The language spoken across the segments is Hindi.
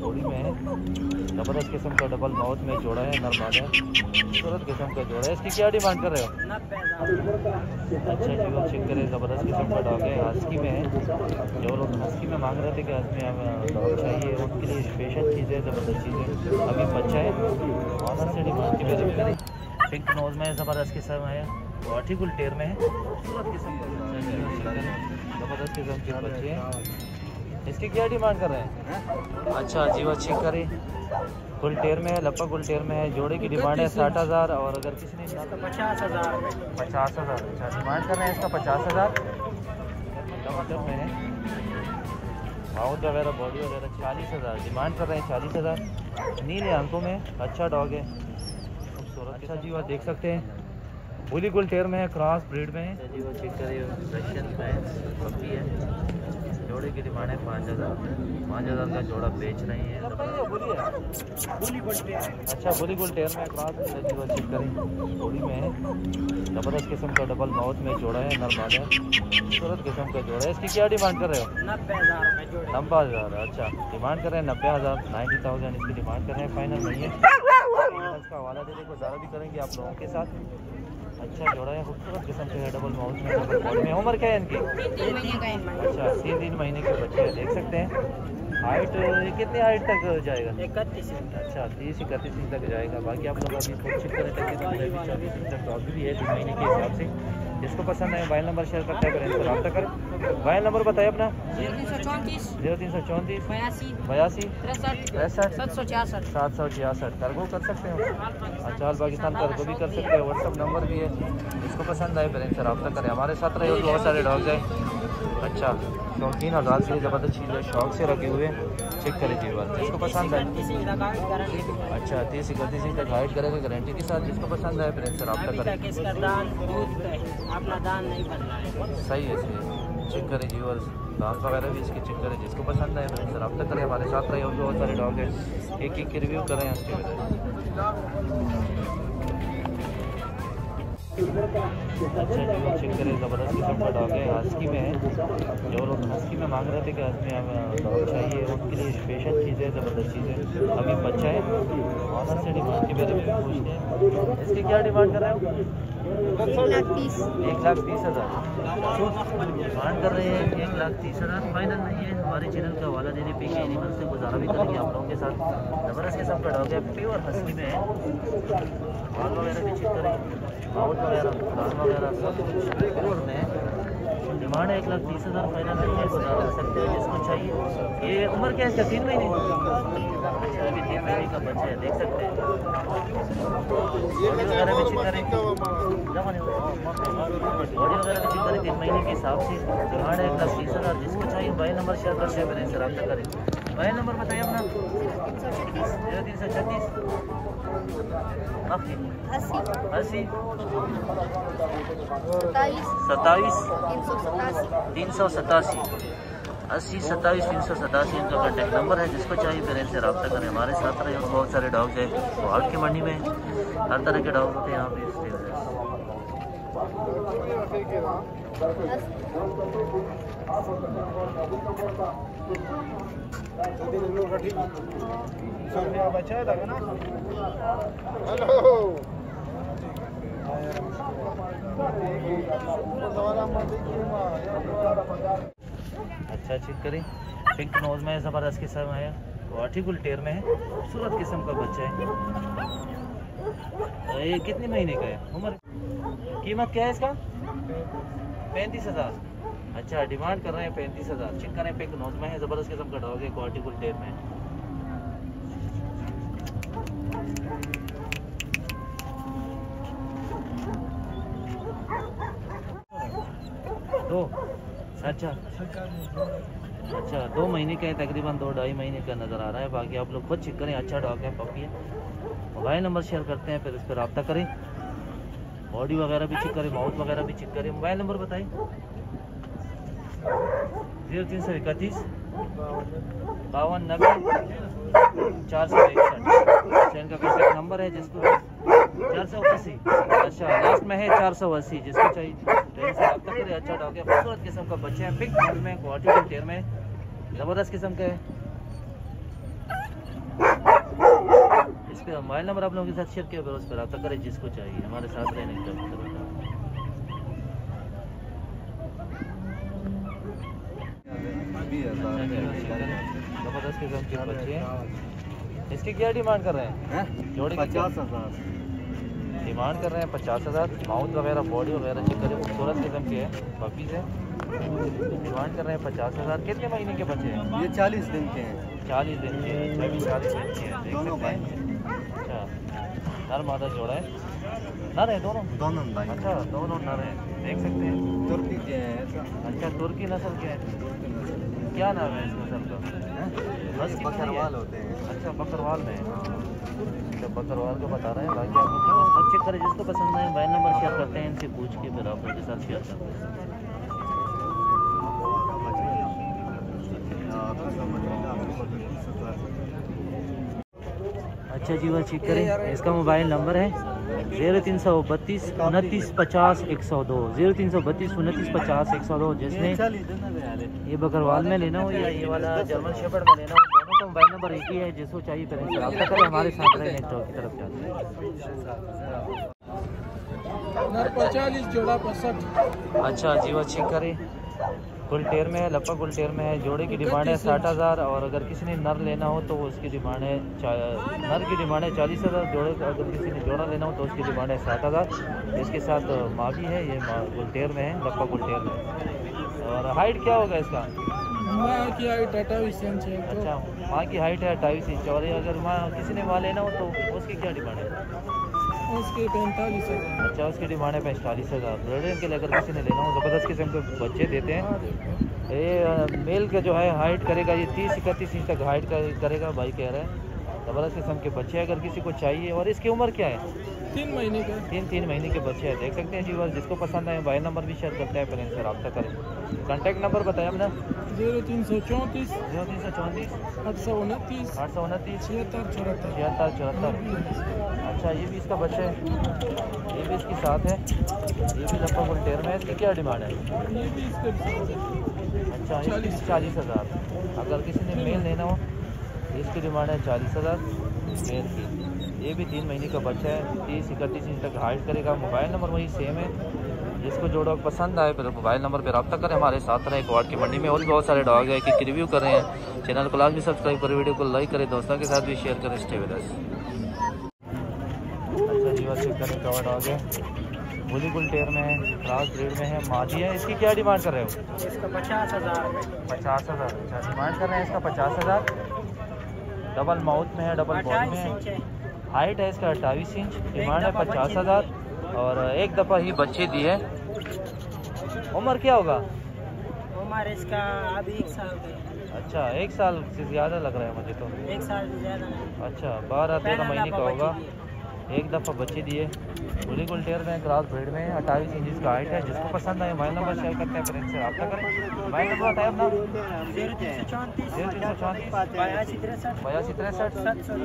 बॉडी में है। ज़बरदस्त किस्म का डबल माउथ में जोड़ा है नर मादा खूबसूरत किस्म का जोड़ा है। इसकी क्या डिमांड कर रहे हो? अच्छा जी, वो चेक करें। ज़बरदस्त किस्म का डॉग है। हस्की में है। जो लोग हस्की में मांग रहे थे कि हमें हमें डॉग चाहिए, उनके लिए स्पेशल चीज़ ज़बरदस्त चीज़ अभी बच्चा है। ऑनर से डिमांड की मेरे करें। पिंक नोज़ में ज़बरदस्त किस्म है। वाटी गुल टेर में है। खूबसूरत किस्म का ज़बरदस्त किस्म के बच्चे हैं। इसकी क्या डिमांड कर रहे हैं? अच्छा जी वो चेक करें। गुल टेर में है लप्पा गुल टेर में है जोड़े की डिमांड है साठ हज़ार और अगर किसी ने पचास हज़ार पचास हज़ार अच्छा डिमांड कर रहे हैं इसका पचास हज़ार। टमाटर में है? माउथ वगैरह बॉडी वगैरह चालीस हज़ार डिमांड कर रहे हैं चालीस हज़ार। नीले आँखों में अच्छा डॉग है। खूबसूरत। अच्छा जी वो देख सकते हैं। बुली गुल टेर में है क्रॉस ब्रीड में है। जी वो चेक करिए रशियन में पप्पी है। जोड़े की डिमांड है पाँच हज़ार पाँच हज़ार का जोड़ा बेच रही है। अच्छा बुली गुल टेर में क्रॉस चेक करें। बॉडी में ज़बरदस्त किस्म का डबल माउथ में जोड़ा है नर मादा खूबसूरत किस्म का जोड़ा है। इसकी क्या डिमांड कर रहे हो? नब्बे हज़ार नब्बे हज़ार अच्छा। डिमांड कर रहे हैं नब्बे हज़ार नाइन्टी थाउज़ेंड इसकी डिमांड कर रहे हैं। फाइनल नहीं है। इसका हवाला देने को ज़्यादा भी करेंगे आप लोगों के साथ। अच्छा जोड़ा है खूबसूरत किस्म के डबल माउथ में डबल बॉडी में। उम्र क्या है इनकी? तीन महीने का इनमें अच्छा तीन तीन महीने के बच्चे हैं देख सकते हैं। हाइट कितनी हाइट तक जाएगा? इकतीस अच्छा तीस इकतीस इंच तक जाएगा। बाकी आप लोग अभी कोशिश चेक करें तक चौबीस इंच तक डॉग भी है तीन महीने के हिसाब से। जिसको पसंद आए मोबाइल नंबर शेयर करते हैं तो रब्ता करें। मोबाइल नंबर बताइए अपना। ज़ीरो तीन सौ चौंतीस ज़ीरो तीन सौ चौंतीस। बयासी बयासी। तिरसठ सात सौ छियासठ। सात सौ छियासठ। कार्गो कर सकते हैं? अच्छा ऑल पाकिस्तान कार्गो भी कर सकते हैं। व्हाट्सअप नंबर भी है। जिसको पसंद आए पर इनसे रब्ता करें। हमारे साथ रहे और बहुत सारे डॉग्स हैं। अच्छा। शौकीन हज़ार से ज़बरदस्त चीज़ है शौक से रखे हुए चेक करें जी बात जिसको पसंद है अच्छा तीस इकतीस तक हाइट करेंगे गारंटी के साथ जिसको पसंद आए फिर इनसे रब्ता अभी करें। का है है। सही है सही है। चेक करें व्यूअर्स दाम वगैरह भी इसकी चेक करें जिसको पसंद है फिर इनसे रब्ता करें। हमारे साथ रहे और बहुत सारे डॉग हैं एक एक की रिव्यू करें इसके जी चेक करें ज़बरदस्त किस्म का डॉग है हस्की में है। जो लोग हस्की में मांग रहे थे कि हमें डॉग चाहिए उनके लिए स्पेशल चीज़ है ज़बरदस्त चीज़। है अभी बच्चा है। ऑनर से डिमांड के बारे में पूछते हैं। इसकी क्या डिमांड कर रहे हो? एक लाख तीस। हज़ार। डिमांड कर रहे हैं एक लाख तीस हज़ार। फाइनल नहीं है हमारे चैनल का हवाला देने पे एनिमल से गुजारा भी करेंगे आप लोगों के साथ। ज़बरदस्त किस्म का डॉग है प्योर हस्की में है। वगैरह भी चेक करें। माउथ वगैरह कान वगैरह, सब कुछ में डिमांड एक लाख तीस हज़ार फाइनल नहीं है गुजारा सकते हैं जिसको चाहिए। ये उम्र क्या है इसका? तीन महीने? अच्छा अभी तीन महीने का बच्चा है, देख सकते हैं। वगैरह भी चेक करें बॉडी वगैरह भी चेक करें तीन महीने के हिसाब से। डिमांड है एक लाख तीस हज़ार, जिसको चाहिए, मोबाइल नंबर शेयर करते हैं इनसे रब्ता करें मोबाइल नंबर बताइए अपना। ज़ीरो तीन सौ छत्तीस। अस्सी। सत्ताईस। तीन सौ सतासी। अस्सी सत्ताईस तीन सौ सतासी इनका कॉन्टैक्ट नंबर है। जिसको चाहिए फिर इनसे रबा करें। हमारे साथ रहे और बहुत सारे डॉग्स हैं। हाट की मंडी में हर तरह के डॉग होते हैं। यहाँ पे अच्छा चेक करें। पिंक नोज़ में ज़बरदस्त किस्म है। वाटिकुल टेर में है। खूबसूरत किस्म का बच्चा है। ये कितने महीने का है? उम्र? कीमत क्या है इसका? पैंतीस हज़ार। अच्छा डिमांड कर रहे हैं पैंतीस हज़ार। चेक करें पिंक नोज़ में है, ज़बरदस्त किस्म का डॉग है क्वाटिकुल टेर में। दो। अच्छा। अच्छा दो महीने का है, तकरीबन दो ढाई महीने का नज़र आ रहा है। बाकी आप लोग खुद चेक करें अच्छा डॉग है पपी है। मोबाइल नंबर शेयर करते हैं, फिर इस पर रबता करें। बॉडी वगैरह भी चेक करें माउथ वगैरह भी चेक करें। मोबाइल नंबर बताइए ज़ीरो तीन सौ इकतीस, बावन नब्बे, चार सौ इकसठ। अच्छा इनका कॉन्टैक्ट नंबर है जिसको चार सौ अस्सी। अच्छा लास्ट में है चार सौ अस्सी, जिसको चाहिए। ट्रेन से रब्ता करें अच्छा डॉग है। खूबसूरत किस्म का बच्चे हैं पिक में क्वालिटी टेर में। ज़बरदस्त किस्म का सकते हो मोबाइल नंबर आप लोगों के साथ शेयर किया उस पर रब्ता करें जिसको चाहिए। हमारे साथ रहने की तरफ़ ज़बरदस्त किस्म के बच्चे हैं? इसकी क्या डिमांड कर रहे हैं? जोड़े पचास हज़ार। डिमांड कर रहे हैं पचास हज़ार। माउथ वगैरह बॉडी वगैरह चेक करें खूबसूरत किस्म के हैं पपी से डिमांड कर रहे हैं पचास हज़ार। कितने महीने के बच्चे हैं? ये चालीस दिन के हैं। चालीस दिन के हैं भी चालीस दिन के हैं देख सकते हैं। अच्छा नर मादा जोड़ा है। नर है दोनों? दोनों अच्छा दोनों नर हैं देख सकते हैं। तुर्की के हैं अच्छा तुर्की नस्ल के हैं। क्या नाम है इस नस्ल का बस बकरवाल होते हैं। अच्छा बकरवाल में। अच्छा बकरवाल को बता रहे हैं बाकी आप लोग बस खुद चेक करें जिसको पसंद है मोबाइल नंबर शेयर करते हैं इनसे पूछ के फिर आप उनके साथ शेयर करते हैं। अच्छा जी वह चेक करें इसका मोबाइल नंबर है? ज़ीरो तीन सौ बत्तीस उनतीस पचास एक सौ दो। ज़ीरो तीन सौ बत्तीस उनतीस पचास एक सौ दो जिसने में ये बकरवाल में लेना हो या ये वाला जर्मन शेफर्ड में लेना हो? दोनों का मोबाइल नंबर एक ही है जिसको चाहिए इनसे रब्ता करें हमारे साथ रहे नेटवर्क की तरफ़ जाते नर पचालीस जोड़ा पैंसठ। अच्छा जी वो चेक करें। गुलटेर में है लपा गुलटेर में है जोड़े की डिमांड है साठ हज़ार और अगर किसी ने नर लेना हो तो उसकी डिमांड है नर की डिमांड है चालीस हज़ार जोड़े का अगर किसी ने जोड़ा लेना हो तो उसकी डिमांड है साठ हज़ार। इसके साथ माँ भी है ये गुलटेर में है लपा गुलटेर में और हाइट क्या होगा इसका? मैं किया टाटा विशेष है। अच्छा माँ की हाइट है अट्ठाईस इंच और अगर माँ किसी ने माँ लेना हो तो उसकी क्या डिमांड है? उसके पैंतालीस हज़ार। अच्छा उसकी डिमांड है पैंतालीस हज़ार। ब्रीडर के लिए अगर किसी ने लेना हो ज़बरदस्त किस्म के बच्चे देते हैं। ये मेल का जो है हाइट करेगा ये तीस इकतीस इंच तक हाइट करेगा भाई कह रहे हैं। ज़बरदस्त किस्म के बच्चे अगर किसी को चाहिए। और इसकी उम्र क्या है? तीन महीने का। तीन तीन महीने के बच्चे हैं। देख सकते हैं जी बस जिसको पसंद आए मोबाइल नंबर भी शेयर करते हैं फिर इनसे रब्ता करें। कॉन्टैक्ट नंबर बताया अपना? ज़ीरो तीन सौ चौंतीस ज़ीरो तीन सौ चौंतीस। आठ सौ उनतीस आठ सौ उनतीस। छिहत्तर चौहत्तर। छिहत्तर चौहत्तर। अच्छा ये भी इसका बच्चा है। ये भी इसकी साथ है। ये भी लगभग उल्टेर में है। इसकी क्या डिमांड है? ये भी इसके अच्छा चालीस। हज़ार। अगर किसी ने मेल लेना हो इसकी डिमांड है चालीस हज़ार मेल की। ये भी तीन महीने का बच्चा है। तीस इकतीस इंच तक हाइट करेगा। मोबाइल नंबर वही सेम है। जिसको जो डॉग पसंद आए फिर मोबाइल नंबर पर रब्ता करें। हमारे साथ रहें क्वाड की मंडी में। और भी बहुत सारे डॉग है कि रिव्यू कर रहे हैं। चैनल को लाजमी सब्सक्राइब करें वीडियो को लाइक करें दोस्तों के साथ भी शेयर करें। स्टे विद अस अच्छा डॉग है। बुली में है क्रास ब्रीड में है। मादी है इसकी क्या डिमांड कर रहे हो? इसका पचास हज़ार। पचास हज़ार। अच्छा डिमांड कर रहे हैं इसका पचास हज़ार। डबल माउथ में है डबल बॉडी में है। हाइट है इसका अट्ठाईस इंच। डिमांड है पचास हज़ार। और एक दफ़ा ही बच्चे दिए उम्र क्या होगा? उम्र इसका अभी एक साल का अच्छा एक साल से ज़्यादा लग रहा है मुझे तो। एक साल से ज़्यादा अच्छा बारह तेरह महीने का होगा। एक दफ़ा बच्चे दिए। बुली गुलटेर में क्रॉस ब्रीड में, अट्ठाईस इंच का हाइट है। जिसको पसंद आए, मोबाइल नंबर शेयर करते हैं फिर इनसे रब्ता करें। मोबाइल नंबर बताया अपना। सौ सौ बयासी तिरसठ सात सौ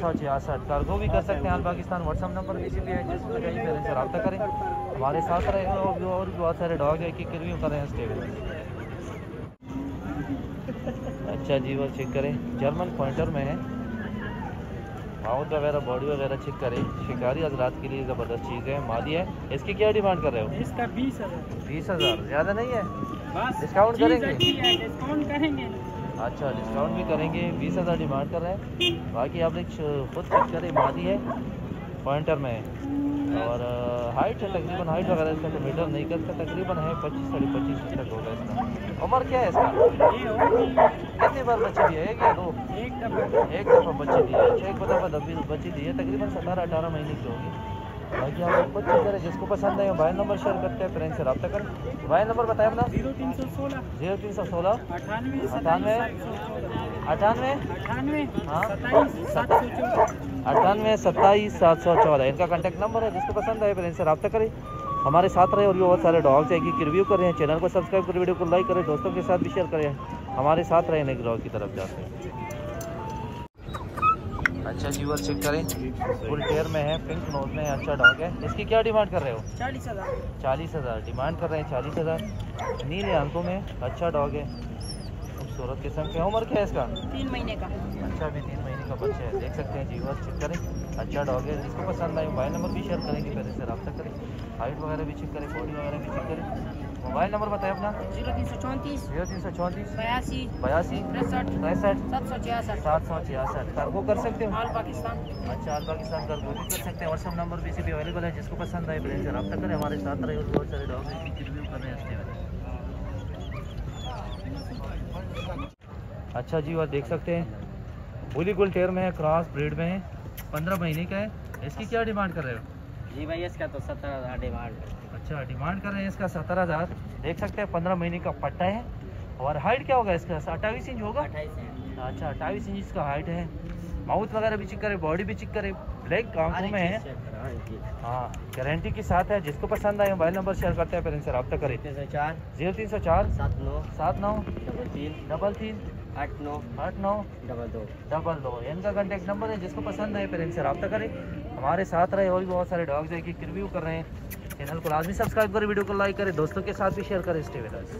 सौ छियासठ। कार्गो भी कर सकते हैं हाल पाकिस्तान व्हाट्सअप नंबर भी चाहिए फिर इनसे रब्ता करें। हमारे साथ रहे और भी और भी बहुत सारे डॉग है कि रिव्यू कर रहे हैं स्टेबल अच्छा जी, वो चेक करें। जर्मन पॉइंटर में है। माउथ वगैरह बॉडी वगैरह चेक करें। शिकारी हजरात के लिए ज़बरदस्त चीज़ है माली है। इसकी क्या डिमांड कर रहे हो? इसका बीस हज़ार। बीस हज़ार ज़्यादा नहीं है? डिस्काउंट करेंगे? डिस्काउंट करेंगे। अच्छा डिस्काउंट भी करेंगे बीस हज़ार डिमांड कर रहे हैं। बाकी आप लोग खुद चेक करें मादी है पॉइंटर में। है और हाइट है तकरीबन हाइट वगैरह इसका तो मीटर नहीं कर इसका तकरीबन है पच्चीस साढ़े पच्चीस तक होगा इसका। उम्र क्या है इसका? कितनी बार बच्चे दिए एक या दो? एक दफ़ा। बच्चे दिए अच्छा एक दफ़ा दबी बच्चे दिए तकरीबन सतारह अठारह महीने की होगी। बाकी आप लोग चेक करें जिसको पसंद है मोबाइल नंबर शेयर करते हैं फिर इनसे रब्ता करें। मोबाइल नंबर बताएँ अपना। ज़ीरो तीन सौ सोलह। ज़ीरो तीन सौ सोलह। अठानवे अठानवे। अठानवे? अठानवे हाँ। सत्ताईस सात सौ अट्ठानवे सत्ताईस सात सौ चौदह। इनका कॉन्टैक्ट नंबर है जिसको पसंद आए फिर इनसे रब्ता करें। हमारे साथ रहे और भी बहुत सारे डॉग्स हैं कि रिव्यू कर रहे हैं। चैनल को सब्सक्राइब करें वीडियो को लाइक करें दोस्तों के साथ भी शेयर करें। हमारे साथ रहे नेक्स्ट डॉग की तरफ़ जाते हैं। अच्छा जी वर्ष चेक करें। फुल टेयर में है पिंक नोज़ में है अच्छा डॉग है। इसकी क्या डिमांड कर रहे हो? चालीस हज़ार। चालीस हज़ार। डिमांड कर रहे हैं चालीस हज़ार। नीले आँखों में अच्छा डॉग है। खूबसूरत किस्म के। उम्र क्या है इसका? तीन महीने का। अच्छा भी तीन का बच्चे हैं देख सकते हैं जी बस चेक करें। अच्छा डॉग है जिसको पसंद आए मोबाइल नंबर भी शेयर करेंगे पहले से रब्ता करें। हाइट वगैरह भी चेक करें बॉडी वगैरह भी चेक करें। मोबाइल नंबर बताएँ अपना। ज़ीरो तीन सौ चौंतीस ज़ीरो तीन सौ चौंतीस। बयासी बयासी। तिरसठ पैंसठ। सात सौ छियासठ। सात सौ छियासठ। कार्गो कर सकते हो? ऑल पाकिस्तान। अच्छा ऑल पाकिस्तान कार्गो भी कर सकते हैं। व्हाट्सअप नंबर भी इसी भी अवेलेबल है जिसको पसंद आए प्लेन से रब्ता करें। हमारे साथ रहे और बहुत सारे डॉग रिव्यू कर रहे हैं अच्छा जी और देख सकते हैं। बुली गुल टेयर में है क्रॉस ब्रीड में है पंद्रह महीने का है। इसकी क्या डिमांड कर रहे हो? जी भाई इसका तो सत्तर हज़ार डिमांड अच्छा डिमांड कर रहे हैं इसका सत्तर हज़ार। देख सकते हैं पंद्रह महीने का पट्टा है। और हाइट क्या होगा इसका? अट्ठाईस इंच होगा? अच्छा अट्ठाईस इंच इसका हाइट है। माउथ वगैरह भी चेक करे बॉडी भी चेक करे। ब्लैक आँखों में है। हाँ गारंटी के साथ है। जिसको पसंद आए मोबाइल नंबर शेयर करते हैं फिर इनसे रब्ता करें। तीन सौ चार। ज़ीरो तीन सौ चार। सात नौ। सात नौ। डबल तीन। डबल तीन। आठ नौ आठ नौ डबल दो। डबल दो। इनका कॉन्टैक्ट नंबर है जिसको पसंद आए फिर इनसे करें। हमारे साथ रहे और भी बहुत सारे डॉग्स हैं कि रिव्यू कर रहे हैं। चैनल को लाजमी सब्सक्राइब करें वीडियो को लाइक करें दोस्तों के साथ भी शेयर करें स्टे विद अस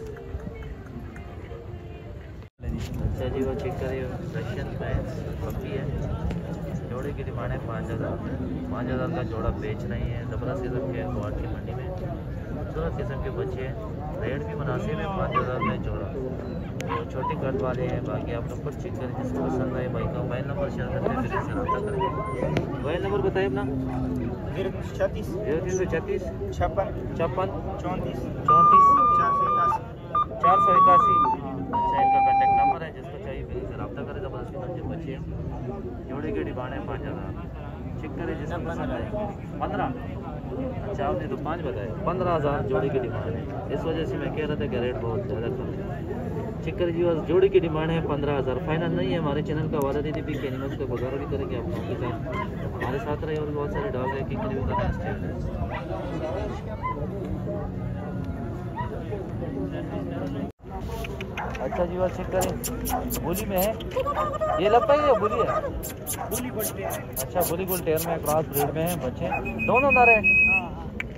अच्छा जी वो चेक करिए रशियन पैंस पप्पी है। जोड़े की डिमांड है पाँच हज़ार। पाँच हज़ार का जोड़ा बेच रही है ज़बरदस्त किस्म के गुवाट की मंडी में। खूबसूरत किस्म के बच्चे हैं। रेट भी मुनासिब है पाँच हज़ार में जोड़ा। तो छोटे कद वाले हैं बाकी आप लोग खुद चेक करें जिसको पसंद आए भाई का मोबाइल नंबर शेयर करते फिर इससे रब्ता करें। मोबाइल नंबर बताइए अपना। ज़ीरो तीन सौ छत्तीस ज़ीरो तीन सौ छत्तीस छप्पन छप्पन चौंतीस चौंतीस चार सौ इक्यासी। चार सौ इक्यासी। अच्छा इनका कॉन्टैक्ट नंबर है जिसको चाहिए फिर इनसे रब्ता करें ज़बरदस्त बच्चे हैं जोड़े की है पाँच हज़ार। चेक करें जिसको पंद्रह? अच्छा आपने तो पाँच बताए। पंद्रह हज़ार जोड़ी की डिमांड है। इस वजह से मैं कह रहा था कि रेट बहुत ज़्यादा कम है। चेक करें जी बस जोड़ी की डिमांड है पंद्रह हज़ार। फाइनल नहीं है, हमारे चैनल का वादा दीदी भी के एनिमल्स का गुजारा भी करेंगे, आप लोगों के साथ हमारे साथ रहे और बहुत सारे डॉग है कि रिव्यू कर रहे हैं। अच्छा जी बस चेक करें। बोली में है? ये लगता है ये बोली है? बोली अच्छा बोली गुल टेयर में क्रॉस ब्रीड में है बच्चे दोनों नर है?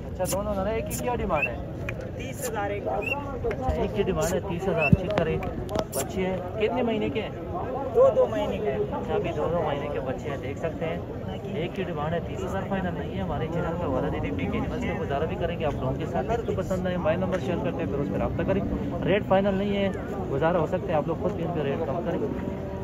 अच्छा दोनों नर है। एक की क्या डिमांड है? तीस हज़ार एक अच्छा एक की डिमांड है तीस हज़ार। चेक करें। बच्चे हैं। कितने महीने के हैं? दो दो महीने के अच्छा अभी दो दो महीने के बच्चे हैं देख सकते हैं। एक की डिमांड है तीस हज़ार फाइनल नहीं है हमारे चैनल का वाला दीदी के एनिमल्स का गुजारा भी करेंगे आप लोगों के साथ जिसको पसंद है मोबाइल नंबर शेयर करते हैं फिर उस पर रब्ता करें। रेट फाइनल नहीं है गुजारा हो सकते हैं आप लोग खुद भी इन रेट कम करें।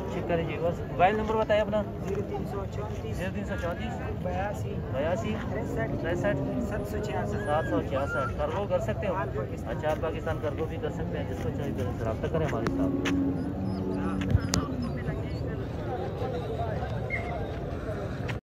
चेक करें जी बस मोबाइल नंबर बताइए अपना। ज़ीरो तीन सौ चौंतीस। ज़ीरो तीन सौ चौंतीस। बयासी। बयासी। तिरसठ। सात सौ छियासठ। सात सौ छियासठ। करगो कर सकते हो। ऑल पाकिस्तान कर करगो भी कर सकते हैं जिसको चाहिए रब्ता करें हमारे साथ।